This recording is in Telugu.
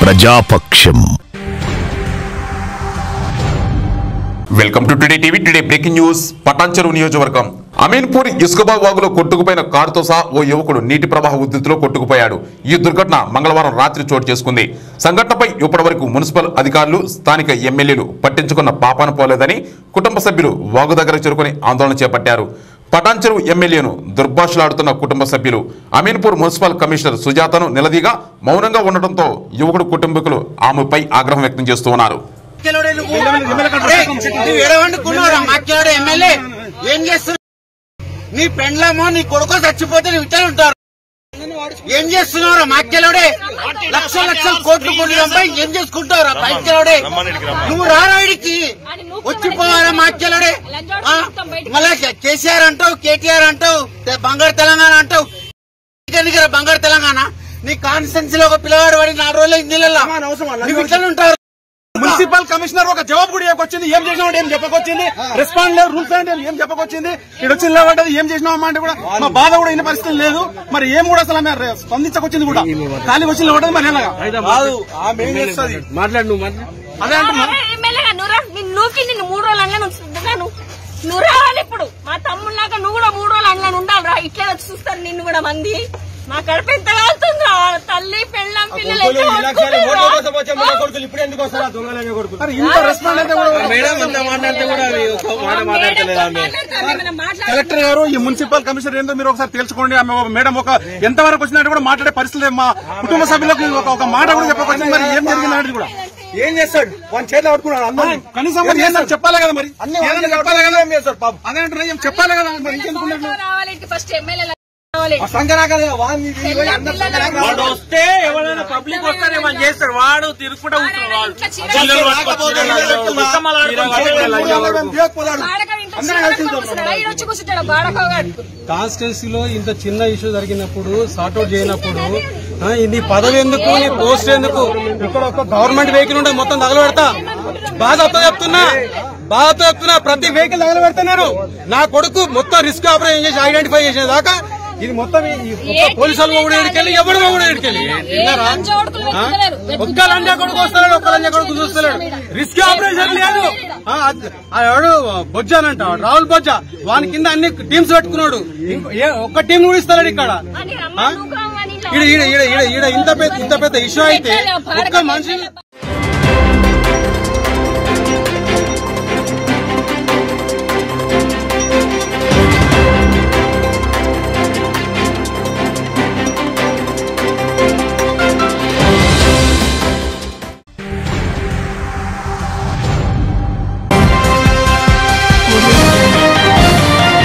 ప్రజాపక్షం. Welcome to today TV today breaking news Patancheru నియోజకవర్గం. అమీన్పూర్ ఇసుకబాగ్ వాగులో కొట్టుకుపోయిన కారుతో సహా ఓ యువకుడు నీటి ప్రవాహ ఉద్ధృతిలో కొట్టుకుపోయాడు. ఈ దుర్ఘటన మంగళవారం రాత్రి చోటు చేసుకుంది. సంఘటనపై ఇప్పటివరకు మున్సిపల్ అధికారులు స్థానిక ఎమ్మెల్యేలు పట్టించుకున్న పాపాన పోలేదని కుటుంబ సభ్యులు వాగు దగ్గర చేరుకుని ఆందోళన చేపట్టారు. పటాన్చెరు ఎమ్మెల్యేను దుర్భాషలాడుతున్న కుటుంబ సభ్యులు అమీన్పూర్ మున్సిపల్ కమిషనర్ సుజాతను నిలదీగా మౌనంగా ఉండటంతో యువకుడు కుటుంబీకులు ఆమెపై ఆగ్రహం వ్యక్తం చేస్తూ ఉన్నారు. నీ పెండ్లమో నీ కొడుకో చచ్చిపోతే నీ విట్టలు ఉంటారు ఏం చేస్తున్నావు మాకెలోడే లక్ష లక్షల కోట్లు కొన్ని సంపాయి ఏం చేసుకుంటావు బయటకెలోడే నువ్వు రారాడికి వచ్చిపోవాలా? మాకెలోడే మళ్ళా కేసీఆర్ అంటావు కేటీఆర్ అంటావు బంగారు తెలంగాణ అంటావు. బంగారు తెలంగాణ? నీ కాన్స్టెన్సీ లో ఒక పిల్లవాడు వాడి నాలుగు రోజులు ఇందులో నువ్వు ఇట్లా ఉంటారు మున్సిపల్ కమిషనర్ ఒక జవాబు కూడా ఇవ్వకొచ్చింది. ఏం చేసినావు ఏం చెప్పకొచ్చింది. రెస్పాండ్ లేదు రూల్స్ అంటే ఏం చెప్పకొచ్చింది. ఇక్కడ వచ్చి నిలబడ్డది ఏం చేసినావు అంటే కూడా మా బాధ కూడా ఇన్న పరిస్థితి లేదు. మరి ఏం కూడా అసలు ఆమె స్పందించకొచ్చింది కూడా. ఖాళీ వచ్చి నిలబడ్డది మరి ఎలాగా? మాట్లాడు నువ్వు అదే నువ్వు మూడు రోజులు నువ్వు రావాలి ఇప్పుడు. మా తమ్ముళ్ళగా నువ్వు కూడా మూడు రోజులు అంగను ఉండాలి రా ఇట్లే వచ్చి చూస్తారు నిన్ను కూడా మంది. మా కడుపు ఎంత కాలుతుంది రా తల్లి పెళ్ళం పిల్లలు ఇంత రెస్పాండ్ అయితే కూడా కలెక్టర్ గారు ఈ మున్సిపల్ కమిషనర్ ఏందో మీరు ఒకసారి తెలుసుకోండి. ఆమె ఒక మేడం ఒక ఎంత వరకు వచ్చినట్టు కూడా మాట్లాడే పరిస్థితి. మా కుటుంబ సభ్యులకు ఒక ఒక మాట కూడా చెప్పకొచ్చింది మరి ఏం జరిగింది కూడా? ఏం చేస్తాడు? వన్ చేతిలో పట్టుకున్నాడు కనీసం మరి ఏందని చెప్పాలి కదా మరి? చెప్పాలి కదా? అదే అంటున్నా ఏం చెప్పాలి కదా మరి? ఇంకెందుకు వాడు వస్తే ఎవరైనా పబ్లిక్ చేస్తాడు. వాడు తిరుగుకుంటా కాన్స్టిట్యున్సీలో ఇంత చిన్న ఇష్యూ జరిగినప్పుడు సార్ట్అవుట్ చేయనప్పుడు ఇది పదవి ఎందుకు నీ పోస్ట్ ఎందుకు? ఇక్కడ ఒక గవర్నమెంట్ వెహికల్ ఉంటే మొత్తం తగలబెడతా. బాధతో చెప్తున్నా. బాధతో చెప్తున్నా. ప్రతి వెహికల్ తగలబెడుతున్నారు. నా కొడుకు మొత్తం రిస్క్ ఆపరేషన్ చేసి ఐడెంటిఫై చేసిన దాకా ఇది మొత్తం పోలీసు వాళ్ళు కూడా ఇడికెళ్ళి ఎవడు కూడా ఇడికెళ్ళి విన్నారా? ఒక్క లంజా కొడుకు ఒక్క లంజా కొడుకు చూస్తున్నాడు రిస్క్ ఆపరేషన్ లేదు. ఆ, అది- ఆ ఎవడు? బొజ్జానంట రాహుల్ బొజ్జా. వాని కింద అన్ని టీమ్స్ పెట్టుకున్నాడు. ఒక్క టీం కూడా ఇస్తాడు ఇక్కడ. అని ఈడ ఈడ ఈడ ఈడ ఇంత పెద్ద ఇంత పెద్ద ఇష్యూ అయితే ఒక్క మనిషి